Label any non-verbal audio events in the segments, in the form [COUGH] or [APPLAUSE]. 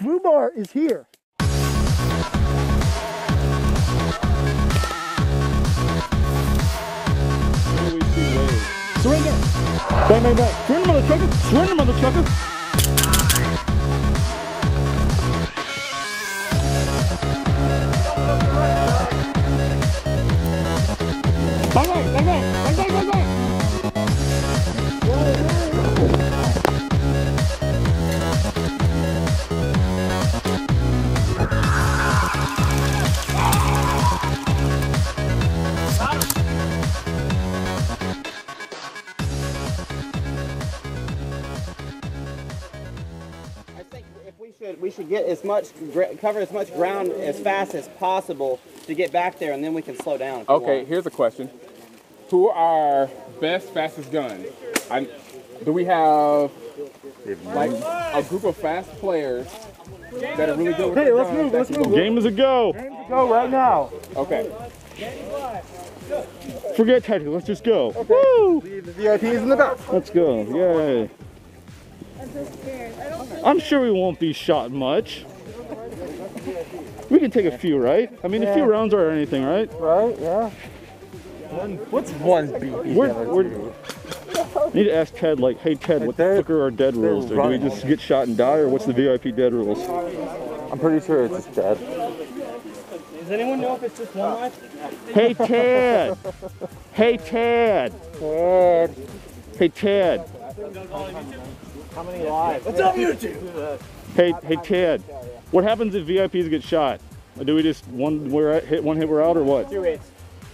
FUBAR is here. Surrender! Bang, bang, bang. Surrender, motherfucker! Surrender, motherfucker! Bang, bang, bang, bang, bang, bang, bang, get as much cover as much ground as fast as possible to get back there, and then we can slow down. Okay, want. here's a question. Who are our best, fastest guns? I, do we have like a group of fast players that are really good with Hey, let's guns move, that let's can move. go- Game is a go. Go right now. Okay. Forget tactical. Let's just go. Woo! The VIP is in the back. Let's go. Yay. I'm sure we won't be shot much. We can take a few, right? I mean, a few rounds or anything, right? Right, yeah. What's one beat? We're, we're, need to ask Ted, like, hey, Ted, what the they're- fuck are our dead rules? Or do we just get shot and die, or what's the VIP dead rules? I'm pretty sure it's just dead. Does anyone know if it's just one life? Hey, Ted! hey, Ted! Ted. Hey, Ted! How many lives? What's up, YouTube? Hey, hey, Ted! What happens if VIPs get shot? Do we just one we're at, hit one hit we're out or what? Two hits.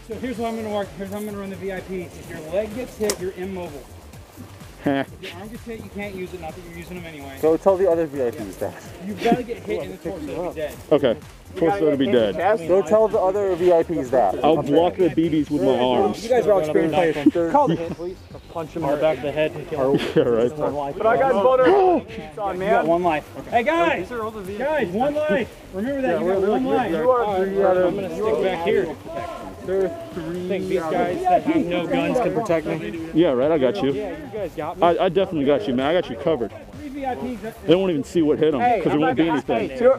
So here's how I'm gonna work. Here's how I'm gonna run the VIPs. If your leg gets hit, you're immobile. Heh. If your arm gets hit, you can't use it. Not that you're using them anyway. Go tell the other VIPs that. You've got to get hit in the torso to be dead. okay. Torso to be dead. Go tell the other VIPs that. I'll block the BBs with my arms. You guys are all experienced players. Call the hit, please. [LAUGHS] Punch him in the back of the head and kill him. Yeah, right. But I got butter. on, You got one life. Hey guys, guys, one life. Remember that. you got one life. You are three out I'm gonna stick back here. I think these guys that have no guns can protect me. Yeah, right. I got you. Yeah, you guys got me. I, I definitely got you, man. I got you covered. Three VIPs. that- They won't even see what hit them because there won't be anything. Two,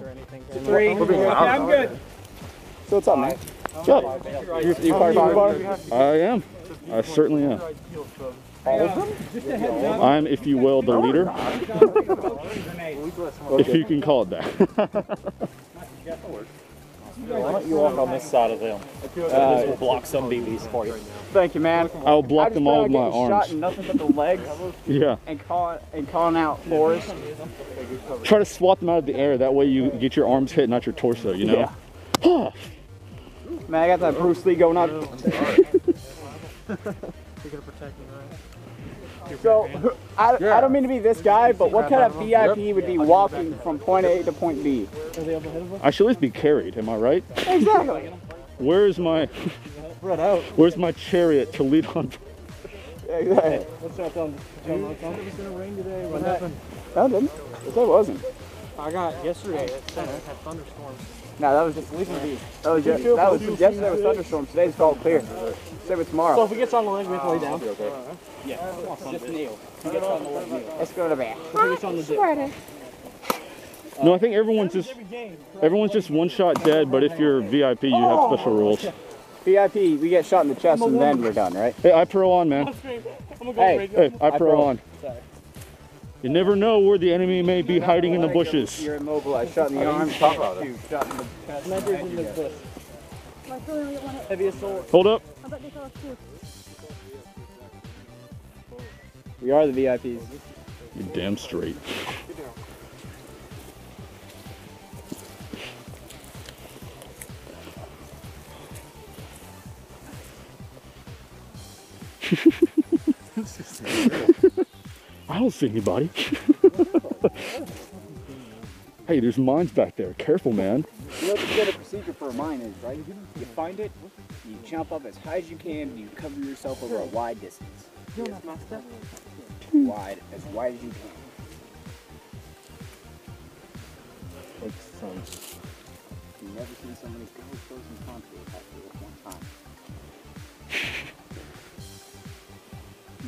Three. Okay, I'm good. So what's up, man? What's up? You, you part of bar? I am. I certainly am. I'm, if you will, the leader, [LAUGHS] if you can call it that. [LAUGHS] Why don't you walk on this side of them? Uh, we'll block some BBs for you. Thank you, man. I'll block them all with my Shot arms. in nothing but the legs Yeah. and calling and calling out Forrest. Try to swat them out of the air. That way you get your arms hit, not your torso. You know. Yeah. [SIGHS] Man, I got that Bruce Lee going on. [LAUGHS] So, [LAUGHS] I, I don't mean to be this guy, but what kind of VIP would be walking from point A to point B? I should at least be carried. Am I right? Exactly. [LAUGHS] Where's my Where's my chariot to lead on? Exactly. What's up, Tom? John, I don't think it's gonna rain today. What happened? No, it didn't. It wasn't. I got yesterday. It said it had thunderstorms. No, that was just that was just, that was yesterday was thunderstorm. Today's called clear. Save it tomorrow. So if we gets on the leg, we have to lay down. just kneel. Let's go to bed. It's on the dip. No, I think everyone's just everyone's just one shot dead. But if you're VIP, you have oh! special rules. VIP, we get shot in the chest and then we're done, right? Hey, I pro on, man. Hey, Hey, I pro pro. on. You never know where the enemy may be hiding in the bushes. you're immobilized. Shot in the arm. Talk about it. Shot in the chest. Heavy assault. Hold up. We are the VIPs. You're damn straight. See anybody. [LAUGHS] hey, there's mines back there. Careful, man. You know what the standard procedure for a mine is, right? You find it, you jump up as high as you can, and you cover yourself over a wide distance. Wide, as wide as you can. Like some. You've never seen somebody go close in conflict at one time.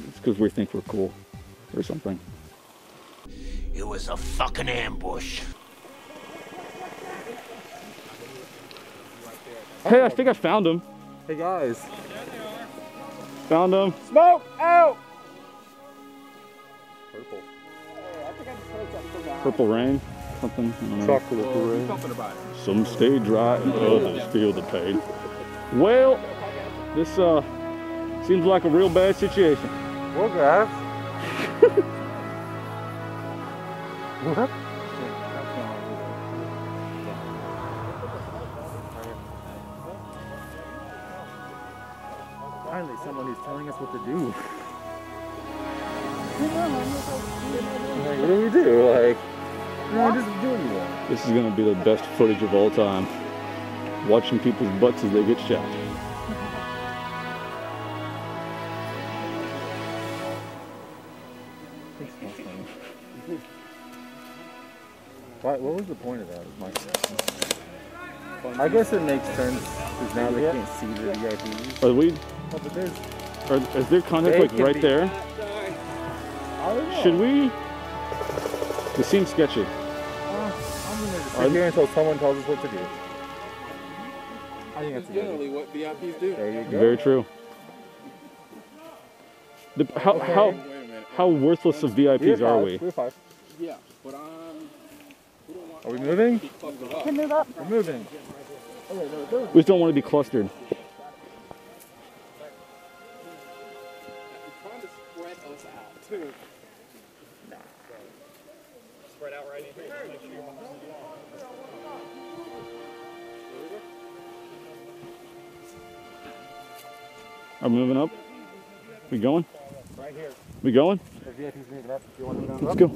It's because we think we're cool. Or something. It was a fucking ambush. Hey, I think I found him. Hey guys. Found him. Smoke out! Purple. Purple rain, something. I don't know. Chocolate parade. Something about it. Some stay dry and others feel the pain. Well, this uh seems like a real bad situation. Well guys. What? Finally, someone who's telling us what to do. like, what do we do? Like, no, just do. This is gonna be the best footage of all time. Watching people's butts as they get shot. Was the point of that? is my I guess it makes sense because now they can't see the VIPs. Are we? Oh, but there's, Are, is there contact like right be- there? I don't know. Should we? This seems sketchy. Uh, I'm gonna just sit here until someone tells us what to do. I think that's a good idea. Generally, what VIPs do. There you go. Very true. The, how Okay. how Wait a minute. how worthless of VIPs We're are we? We're five. Yeah, but we don't want Are we moving? to cluster up. We're moving. We just don't want to be clustered. trying to spread us out too. Spread out right in here. Just make sure you're we moving up? We going? Right here. We going? The VIPs moving up. You want to move Let's go.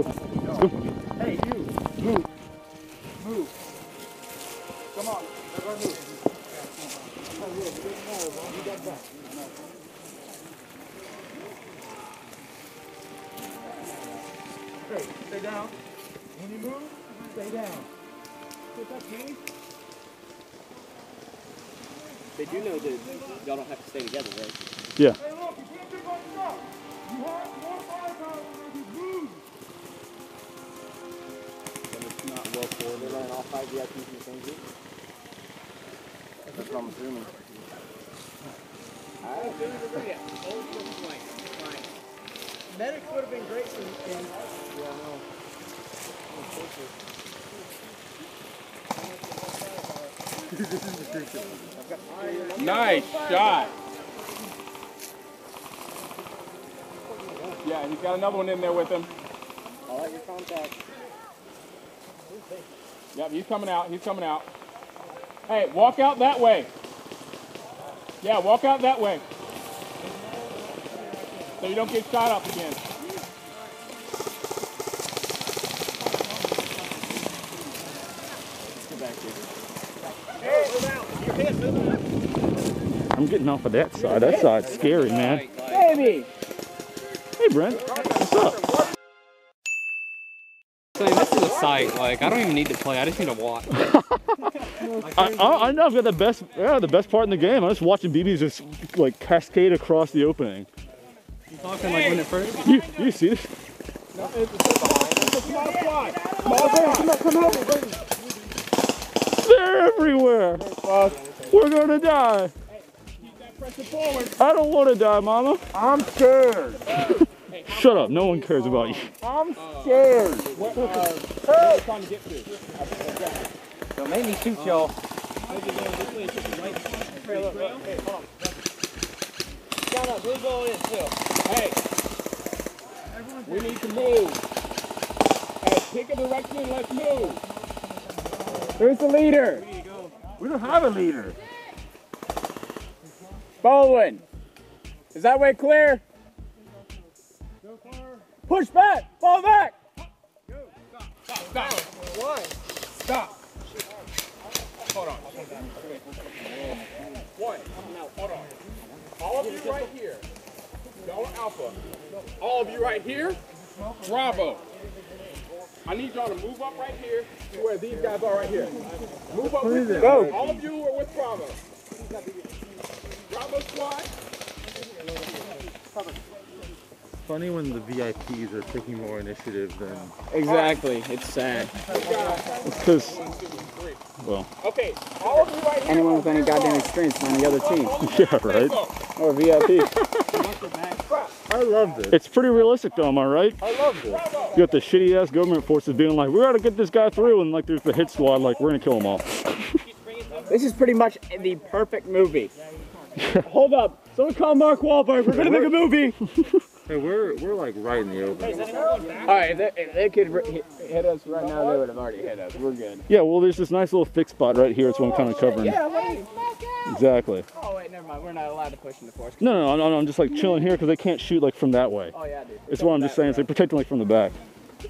Let's go. Hey, you, move. Move. Come on, everyone move. Hey, stay down. When you move, stay down. Pick up, Kenny. They do know that y'all don't have to stay together, right? Yeah. The group. That's what I'm assuming. Would have been great in, in Nice shot. Yeah, he's got another one in there with him. I like your contact. Yep, he's coming out. He's coming out. Hey, walk out that way. Yeah, walk out that way. So you don't get shot up again. I'm getting off of that side. That side's scary, man. Baby! Hey, Brent. What's up? Sight. Like I don't even need to play. I just need to watch. [LAUGHS] I, I, I know I've got the best, yeah, the best part in the game. I'm just watching BBs just like cascade across the opening. You talking like when it first? You, you see this? They're everywhere. We're gonna die. I don't want to die, Mama. I'm scared. [LAUGHS] Shut up. No one cares about you. I'm scared. trying to get to? Don't make me shoot y'all. Hey, we need to move. Hey, pick a direction. Let's move. Who's the leader? We don't have a leader. Baldwin. Is that way clear? Push back! Fall back! Stop. Why? Stop. Hold on. One. Hold on. All of you right here. Alpha. All of you right here. Bravo. I need y'all to move up right here to where these guys are right here. Move up with them. Go. All of you are with Bravo. Bravo squad. Funny when the VIPs are taking more initiative than. Exactly. It's sad. It's because, well, Okay, all of you right here. Anyone with any goddamn experience on the other team. [LAUGHS] yeah, right. Or VIP. [LAUGHS] I love this. It's pretty realistic though, am I right? I love this. You got the shitty ass government forces being like, we gotta get this guy through, and like there's the hit squad, like, we're gonna kill them all. [LAUGHS] This is pretty much the perfect movie. Hold up. Someone call Mark Wahlberg. We're gonna make a movie. Hey, we're we're like right in the open. All right, if they, if they could hit, hit us right now, they would have already hit us. We're good. Yeah, well, there's this nice little fixed spot right here. It's what I'm kind of covering. Yeah, wait. Exactly. Oh wait, never mind. We're not allowed to push in the forest. No, no, no, no, I'm just like chilling here because they can't shoot like from that way. Oh yeah, dude. It's what I'm just saying. It's like protecting like from the back.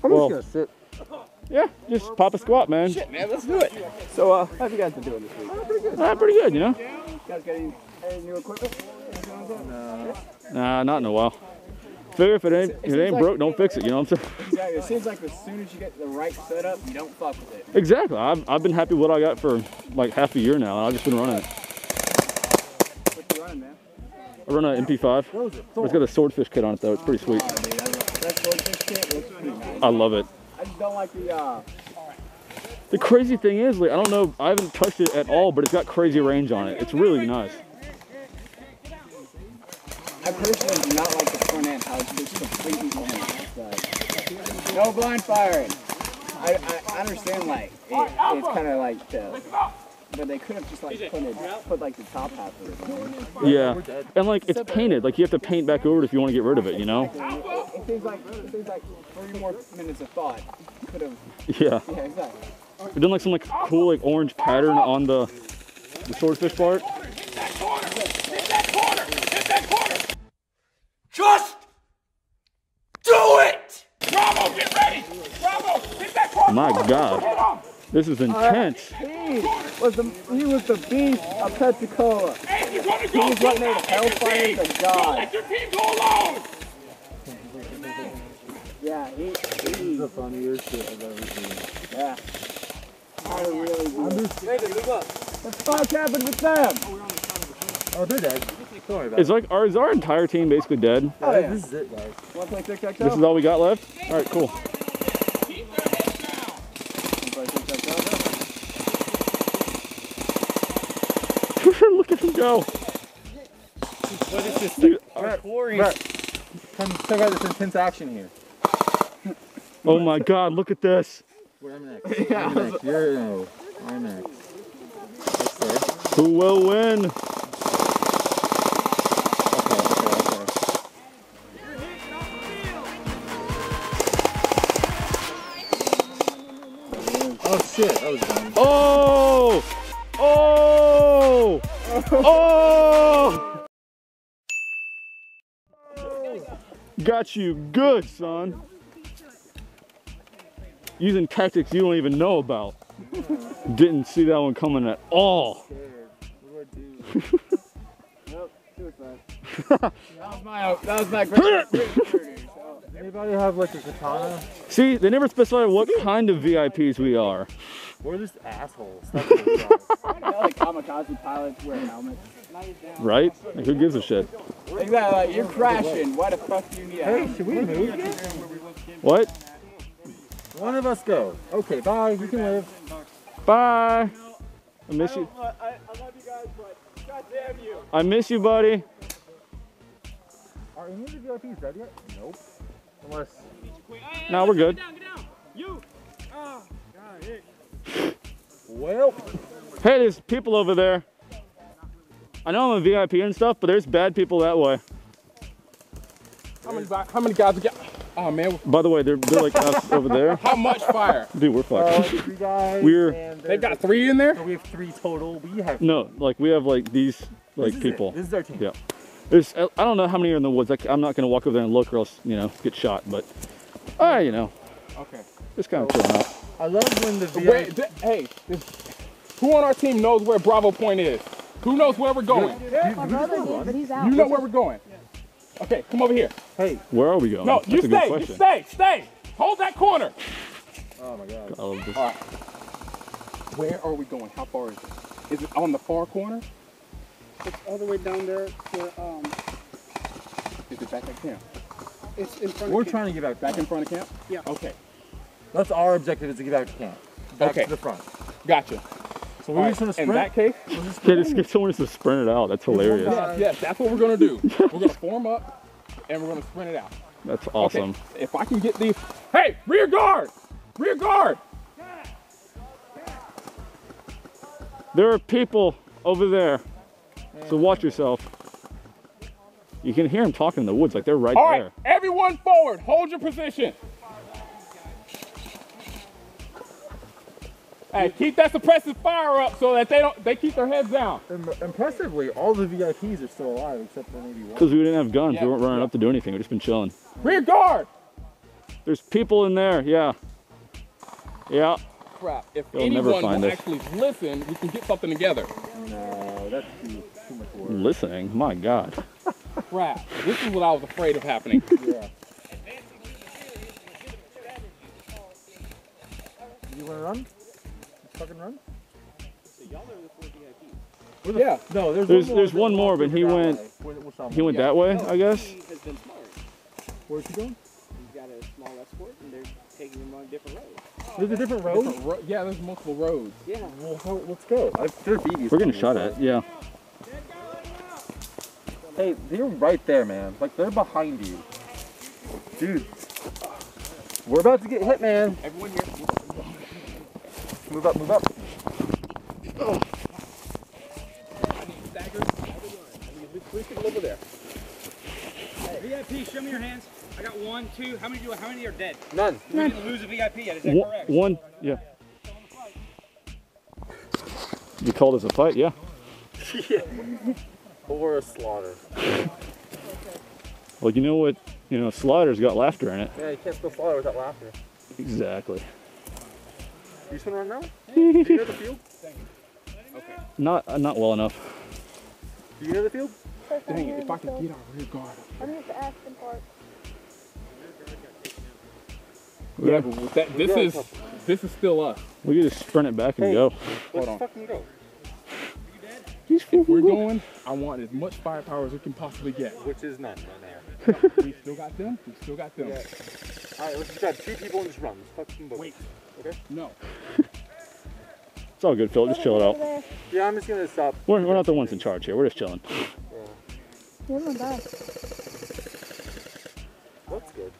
I'm Well- just gonna sit. Yeah, just pop a squat, man. Shit, man, let's do it. So, uh, how have you guys been doing this week? Ah, pretty good, you know. You guys got any, any new equipment? Nah, not in a while. If it ain't if it ain't like- broke, don't fix it. You know what I'm saying? Exactly. It seems like as soon as you get the right setup, you don't fuck with it. Exactly. I've, I've been happy with what I got for like half a year now, and I've just been running it. What you running, man? I run an MP5. It's got a swordfish kit on it though. It's pretty sweet. Oh, dude, that, that swordfish kit looks pretty nice. I love it. I just don't like the, uh, The crazy thing is, like, I don't know, I haven't touched it at all, but it's got crazy range on it. It's really nice. I personally do not like the front end, how it's just completely like, no blind firing. I, I I understand, like, it, it's kind of like the, but they could have just, like, put, it, put like, the top half of it on. Yeah. And like, it's painted. Like, you have to paint back over it if you want to get rid of it, you know? It seems like, it seems like three more minutes of thought could have, Yeah. yeah, exactly. We're doing like some like cool like orange pattern on the the swordfish part. Hit that corner. Hit that corner. Hit that corner. Just do it! Bravo, get ready. Bravo, hit that corner. My God, this is intense. He was the, he was the beast of Pensacola. Hey, you're gonna go. He's what Don't made hellfire your team- Don't God. let your team go alone. Yeah, he, he, The funniest shit I've ever seen. yeah. I really do. What the fuck happened with them? Oh, oh they're dead. Don't worry about Is like our is our entire team basically dead? Oh, yeah. This is it, guys. One play tic tac This is all we got left. All right, cool. Look at him go. What is this? Dude, Brett, come check out this intense action here. oh my God, look at this. Where I'm next. I'm next. You're no. I'm next. Who will win? Oh! Got you good, son. Using tactics you don't even know about. Didn't see that one coming at all. That was my, that was my [LAUGHS] great. Anybody have like a katana? See, they never specify what kind of VIPs we are. We're just assholes. That's what we are. like kamikaze pilots wear helmets. Right? Like, who gives a shit? Exactly, like, you're crashing. Why the fuck do you need a hey, helmet? should we move? What? One of us go. Okay, bye. You can live. Bye. I miss you. I, I love you guys, but goddamn you. I miss you, buddy. Are any of the VIPs dead yet? Nope. Unless. Now we're good. Ah, Well. Hey, there's people over there. I know I'm a VIP and stuff, but there's bad people that way. How many, bi- how many guys we got? Oh man, By the way, they're, they're like us [LAUGHS] over there. how much fire? Dude, we're Uh, three guys. We're- They've got three in there. a- We have three total. We have. No, like we have like these like this people. It. This is our team. Yeah. There's I I don't know how many are in the woods. Like, I'm not gonna walk over there and look, or else you know get shot. But, ah, you know, Okay. just kind of chilling out. I love when the VIP. Wait, th- hey, this, who on our team knows where Bravo Point is? Who knows where we're going? My brother did, but he's out. You know where we're going. Okay, come over here. Hey. Where are we going? No, That's you stay. You stay. Stay. Hold that corner. Oh my god. I love this. Where are we going? How far is it? Is it on the far corner? It's all the way down there to um, Is Is it back at camp? It's in front We're of camp. trying to get out Back in front of camp? Yeah. Okay. That's our objective is to get back to camp. Back Okay. to the front. Gotcha. So we're just trying to In sprint. that case, Yeah, just get someone to sprint it out. That's hilarious. yes, yes, that's what we're gonna do. [LAUGHS] we're gonna form up and we're gonna sprint it out. That's awesome. Okay, if I can get these, hey, rear guard, rear guard. There are people over there, so watch yourself. You can hear them talking in the woods, like they're right All there. right, everyone forward, hold your position. Hey, keep that suppressive fire up so that they don't, they keep their heads down. Im- Impressively, all the VIPs are still alive except for maybe one. Because we didn't have guns, Yeah, we weren't running yeah. up to do anything. We've just been chilling. Rear guard. There's people in there, yeah. Yeah. Crap, if You'll never anyone find will us. actually listen, we can get something together. No, that's too, too much work. Listening, my God. Crap, this is what I was afraid of happening. [LAUGHS] Yeah. You wanna run? Let's fucking run? yeah. No, there's, There's- one more there's one more, but he went- way. That He one? went that way, I guess. He has been smart. Where's he going? He's got a small escort, and they're taking him on a different road. There's a different road. Different ro- yeah, there's multiple roads. Yeah. Well, how, let's go. I, their BB's We're getting coming shot this at, way. yeah. Hey, they're right there, man. Like they're behind you, dude. We're about to get hit, man. Everyone here. Move up, move up. Stagger. Three people over there. VIP, show me your hands. I got one, two. How many do? How many are dead? None. We didn't lose a VIP yet. Is that One, correct? one, yeah. You called us a fight, yeah. [LAUGHS] Or a slaughter. Well, you know what? You know, Slaughter's got laughter in it. Yeah, you can't spell slaughter without laughter. Exactly. You just wanna now? Do you know the field? Not, uh, not well enough. Do you know the field? Dang it, if I could get our rear guard. I'm going to ask them part. Yeah, but that, this is this is still us. We can just sprint it back and Hey. go. Let's on. fucking go. If we're going, I want as much firepower as we can possibly get. Which is none right there. [LAUGHS] We still got them. We still got them. Yeah. Alright, let's just grab two people and just run. Let's fucking both. Wait. Okay? No. [LAUGHS] It's all good, Phil. Just chill it out. There. Yeah, I'm just gonna stop. We're, we're not the ones in charge here. We're just chilling. You're not bad. That's good.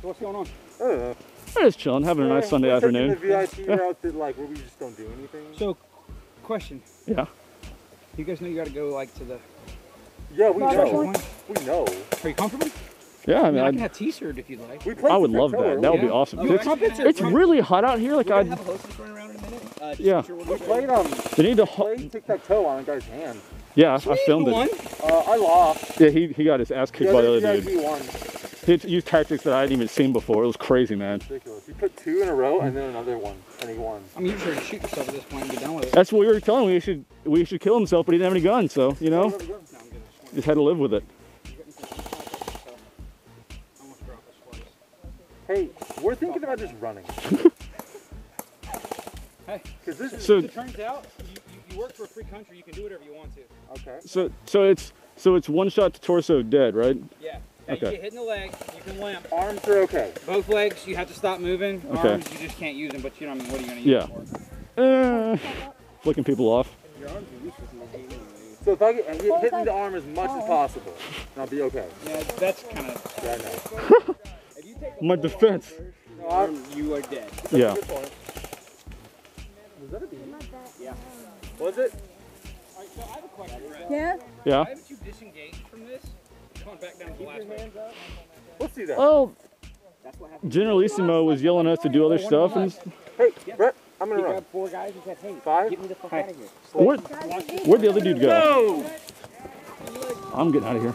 So what's going on? I don't know. We're just chilling, having a nice Sunday We're afternoon. the VIP route that like where we just don't do anything. So, question. Yeah. You guys know you got to go like to the. Yeah, we know. point. We know. Are you comfortable? Yeah, I I mean, I can I, have T-shirt if you'd like. We I would love that. That would be Yeah. awesome. You It's, crumpets it's really hot out here. Like I, gonna have a hostess run around in a minute. Uh, just Yeah. make sure we're We played um they need to. ho- played tic tac toe on a guy's hand. Yeah, I, I filmed One. it. Uh, I lost. Yeah, he, he got his ass kicked by the other dude. VIP won. He used tactics that I hadn't even seen before. It was crazy, man. Ridiculous. You put two in a row and then another one, and he won. I mean, you should shoot yourself at this point and be done with it. That's what we were telling him. We should we should kill himself, but he didn't have any guns, so you know, just had to live with it. Hey, we're thinking about just running. [LAUGHS] Hey. Cause this is So It turns out you, you, you work for a free country. You can do whatever you want to. okay. so so it's so it's one shot to torso, dead, right? Yeah. Now Okay. You get hit in the leg. You can limp. Arms are okay. Both legs, you have to stop moving. Okay. Arms, you just can't use them. But you know, what I mean, what are you gonna use Yeah. them for? Uh, flicking people off. So if I get hit, hit in the arm as much as possible, then I'll be okay. Yeah, that's kind of. Yeah, I know. [LAUGHS] My defense. No, I'm, You are dead. Yeah. Was that a bee? Yeah. Was it? Alright, so I have a question, Brett. Yeah? Yeah. Why haven't you disengaged from this? Come on, back down to the last one. Let's see that. Well, Generalissimo was yelling at us to do other stuff, and Hey, Brett, I'm gonna He run. four guys and said, hey, Five. get me the fuck out of here. where, where'd the other dude go? I'm getting out of here.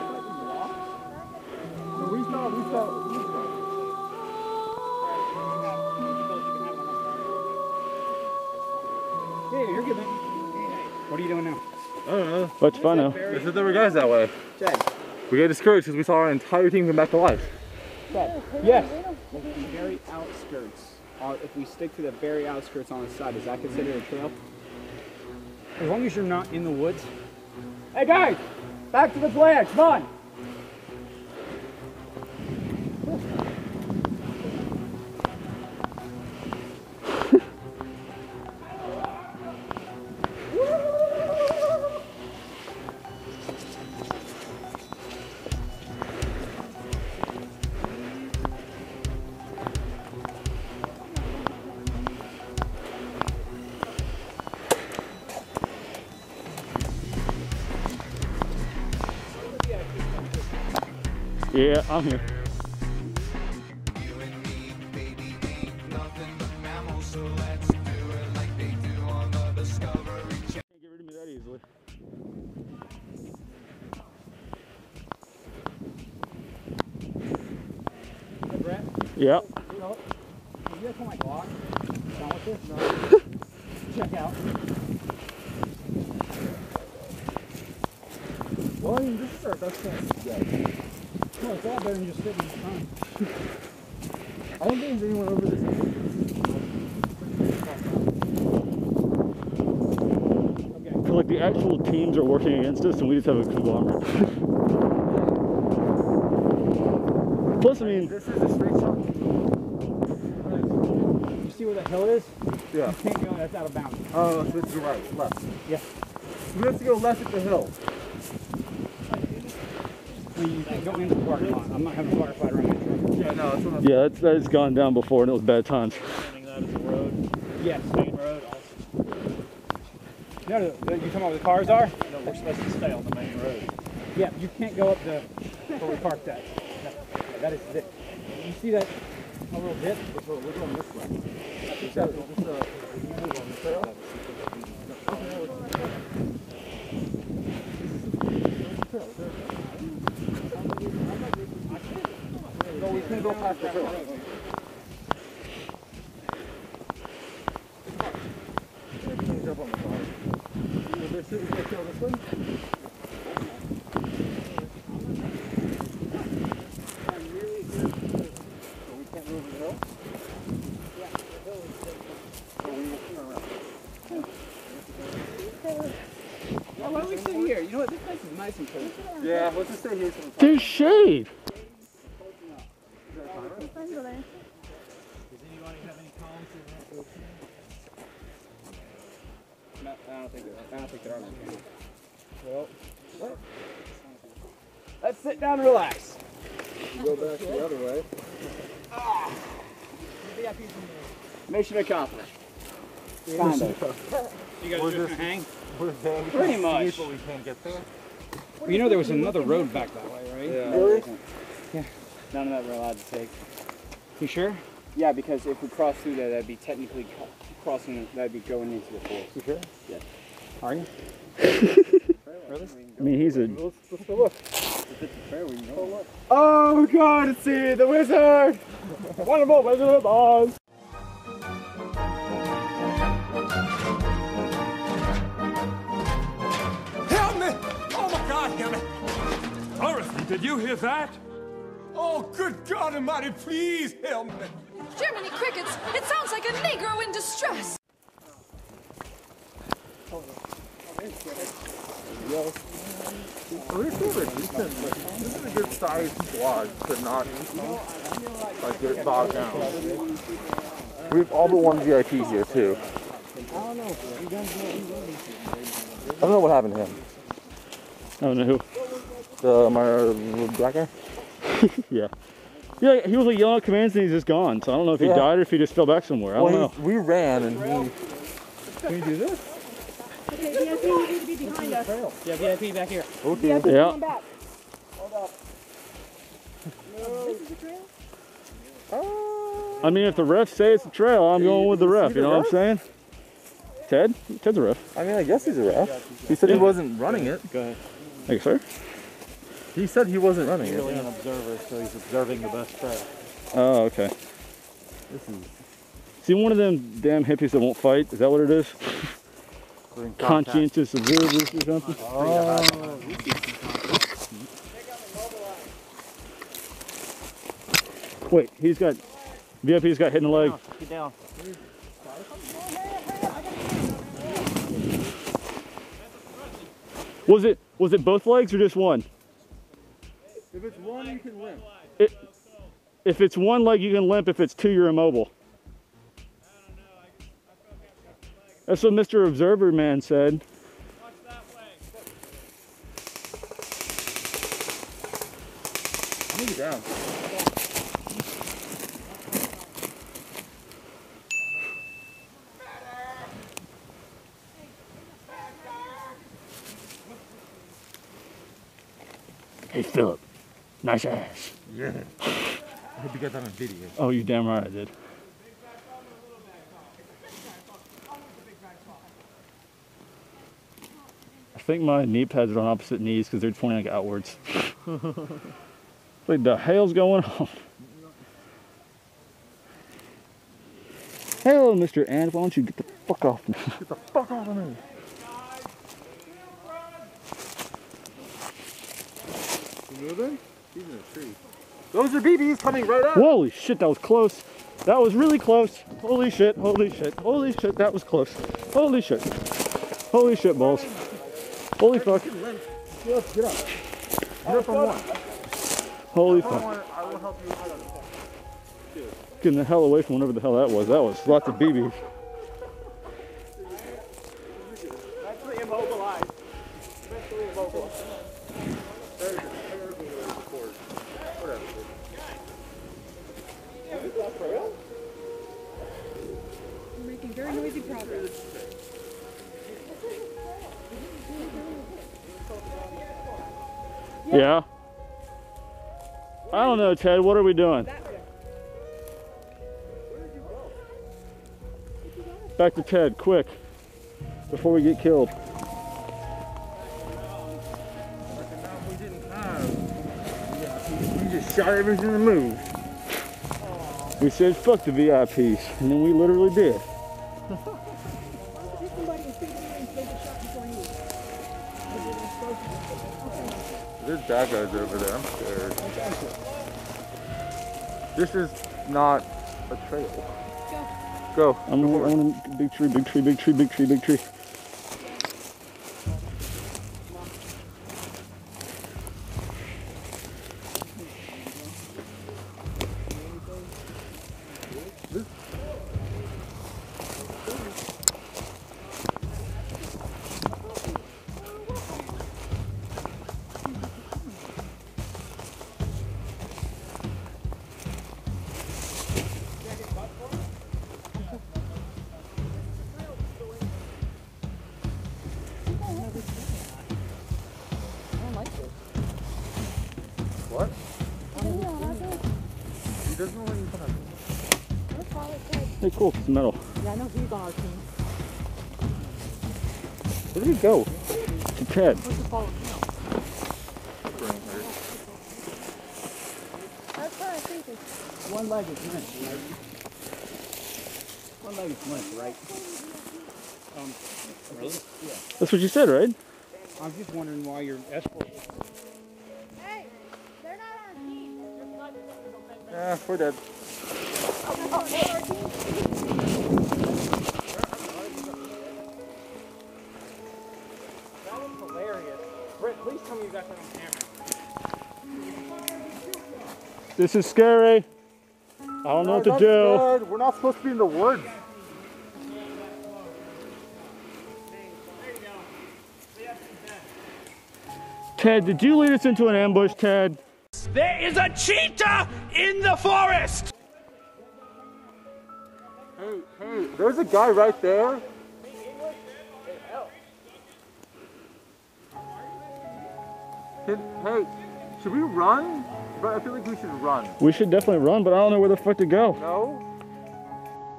What's fun now? They said there were guys that way. We get discouraged because we saw our entire team come back to life. Yes. The very outskirts. Are, if we stick to the very outskirts on the side, is that considered a trail? As long as you're not in the woods. Hey guys, back to the plan. Come on. Yeah, I'm here. Yep. you guys want my Glock? With this? No. Check out. Well, I mean, this is our best chance to get. No, it's all better than just sitting in the sun. I don't think there's anyone over this. I feel like the actual teams are working against us and we just have a conglomerate. Plus, I mean, This is a straight shot. You see where that hill is? Yeah. You can't go, that's out of bounds. Oh, so it's right, left. Yeah. We have to go left at the hill. I mean, you can go into the parking lot. I'm not having a firefighter on that truck. Yeah, no, that's what I'm yeah, that's, that's gone down before and it was bad times. That is a road, Yes. main road. Also. No, no, no, you talking about where the cars are? No, we're supposed to stay on the main road. Yeah, you can't go up the where we parked at. No, that is it. You see that a little dip? We're going this way. Is that, is this, uh, you move on the trail? No, we can't go past the the can why don't we sit here? You know what? This place is nice and cozy. Yeah, let's just stay here There's shade. No, I don't think there, I don't think there are no cameras. Well, Let's sit down and relax. go back the other way. Mission accomplished. Kind of. You guys just gonna hang? We're there. Pretty much. But we can't get there. You know there was another road back that way, right? Yeah. Really? None of that we're allowed to take. You sure? Yeah, because if we cross through there, that'd be technically co- crossing, that'd be going into the forest. You sure? Yeah. Are you? [LAUGHS] I mean, he's a. Let's, let's go look. Oh god, it's he, the wizard! Wonderful Wizard of Oz. Help me! Oh my God, help me! Dorothy, did you hear that? Oh, good God Almighty, please help me! Jiminy Crickets! It sounds like a Negro in distress! We're still a decent, this is a good sized squad to not like get bogged down. We've all but one VIP here too. I don't know. Know I don't know what happened to him. I don't know who. The my black guy. [LAUGHS] Yeah. Yeah, he was like yelling at commands and he's just gone. So I don't know if he Yeah. died or if he just fell back somewhere. I don't know. he- we ran and he. Can we do this? Okay, VIP, you need to be behind us. Yeah, VIP back here. Okay. VIP, Yeah. come back. This is a trail? I mean, if the refs say it's a trail, I'm going with the ref. You know what I'm saying? Ted. Ted's a ref. I mean, I guess he's a ref. He said he wasn't running it. Go ahead. Thank you, sir. He said he wasn't running He's it. really an observer, so he's observing the best track. Oh, okay. This is See, one of them damn hippies that won't fight. Is that what it is? Conscientious observers or something? Oh, Wait, he's got VIP's got hit in the leg. Get down. Was it was it both legs or just one? If it's one, you can win. It, if it's one leg, you can limp. If it's two, you're immobile. That's what Mr. Observer Man said. Gonna get down. Hey, Philip. Nice ass. Yeah. I hope you got that on video. Oh, you damn right I did. I think my knee pads are on opposite knees because they're pointing like outwards. [LAUGHS] Like the hell's going on? Hello, Mr. Ant. Why don't you get the fuck off me? Get the fuck off of me. You moving? He's in a tree. Those are BBs coming right up. Holy shit, that was close. That was really close. Holy shit, holy shit, holy shit, that was close. Holy shit. Holy shit balls. Holy fuck. Get up, get up. Get up on one. Holy fuck. Getting the hell away from whatever the hell that was. That was lots of BBs. Know, Ted. What are we doing? Back to Ted, quick. Before we get killed. We didn't have. We just shot everything that moved. We said fuck the VIPs, and then we literally did. If somebody is thinking and take a shot before you. There's bad guys over there. I'm scared. This is not a trail. Go. I'm gonna, I'm gonna, big tree, big tree, big tree, big tree, big tree. What? He doesn't know what he's gonna Hey, cool, it's metal. Yeah, I know he's on our team. Where did he go? To Ted. What's the follow? That's what I think. One leg is limp, right? One leg is limp, right? Um, really? Yeah. That's what you said, right? I'm just wondering why your escort. Yeah, we're dead. That was hilarious. Britt, please tell me you got that on camera. This is scary. I don't know what to do. scared. We're not supposed to be in the woods. Ted, did you lead us into an ambush, Ted? There is a cheetah in the forest! Hey, hey, there's a guy right there. Can, hey, should we run? But I feel like we should run. We should definitely run, but I don't know where the fuck to go. No?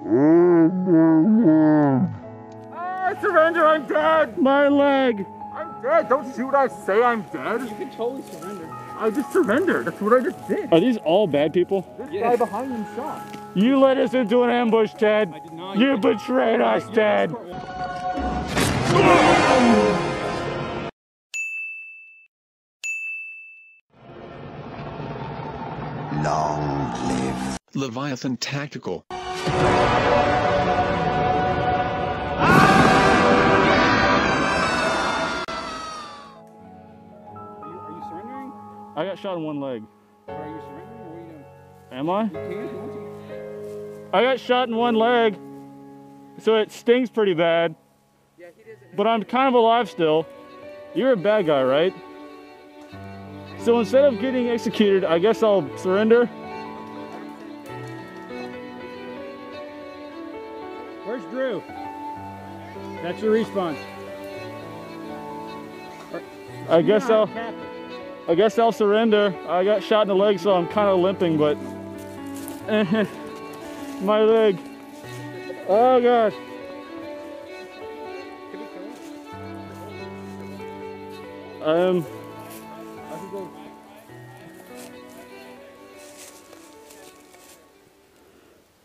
[LAUGHS] Ah, surrender. I'm dead. My leg. I'm dead. Don't shoot. I say I'm dead. You can totally surrender. I just surrendered. That's what I just did. Are these all bad people? This guy behind him shot. You led us into an ambush, Ted. You betrayed us, Ted. Long live Leviathan Tactical. I got shot in one leg. Are you surrendering? Or what are you doing? Am I? You can if you want to. I got shot in one leg, so it stings pretty bad. But I'm kind of alive still. You're a bad guy, right? So instead of getting executed, I guess I'll surrender. Where's Drew? That's your response. I guess I'll. Not captain. I guess I'll surrender. I got shot in the leg, so I'm kind of limping, but [LAUGHS] my leg. Oh god. Um.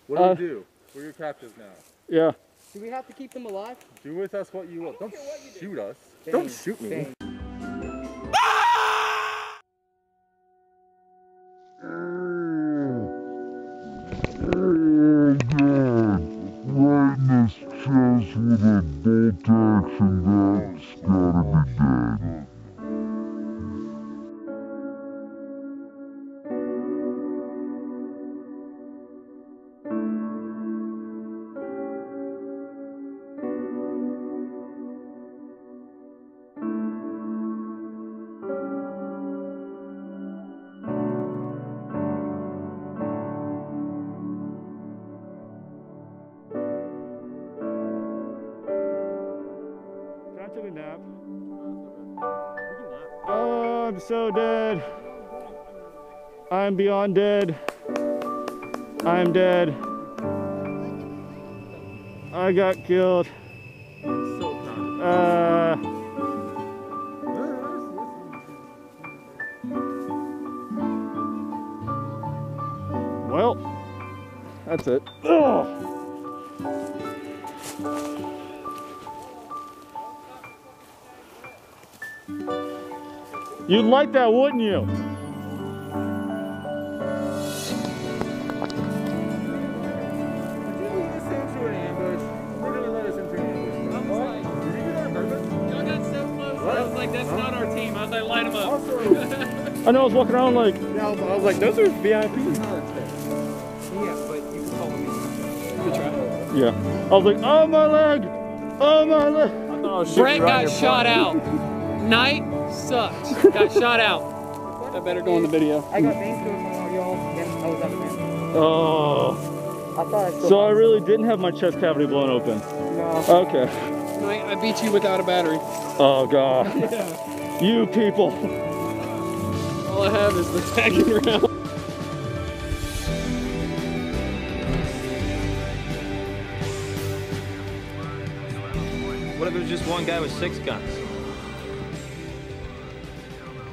What do Uh, we do? We're your captives now. Yeah. Do we have to keep them alive? Do with us what you will. Don't shoot us. Don't shoot me. Right action, that's gotta be dead. Beyond dead. I'm dead. I got killed. Uh, well, that's it. Ugh. You'd like that, wouldn't you? Light them up. [LAUGHS] I know I was walking around like, Yeah, I was, I was like, those are VIPs. Yeah, but you can follow me. Good try. yeah. I was like, oh my leg, oh my leg. Oh, Brett got shot out. Knight sucks. Got shot out. [LAUGHS] That better go in the video. I got named to him while y'all again. I was up there. Oh. I thought I still So I really didn't have my chest cavity blown open. No. Okay. I, I beat you without a battery. Oh god. [LAUGHS] You people. All I have is the tagging round. What if it was just one guy with six guns?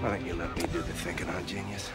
Why don't you let me do the thinking, huh, genius?